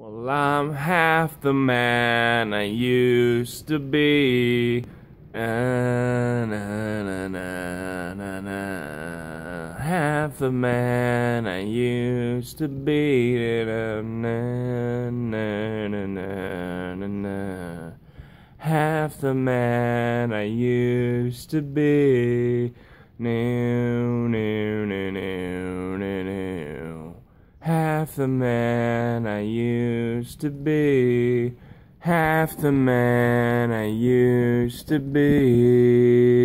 Well, I'm half the man I used to be. Ah, na, na, na, na, na. Half the man I used to be. Na, na, na, na, na, na. Half the man I used to be. No, Half the man I used to be. Half the man I used to be.